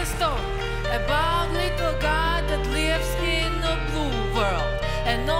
The story about little god that lives in a blue world. And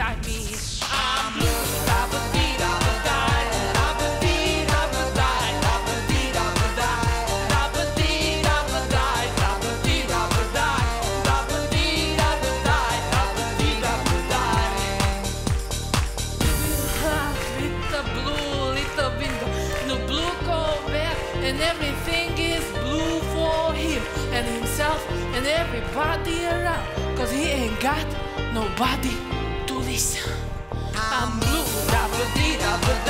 inside me. I'm blue, and everybody around, cause he ain't got nobody this. I'm blue, da ba dee da ba.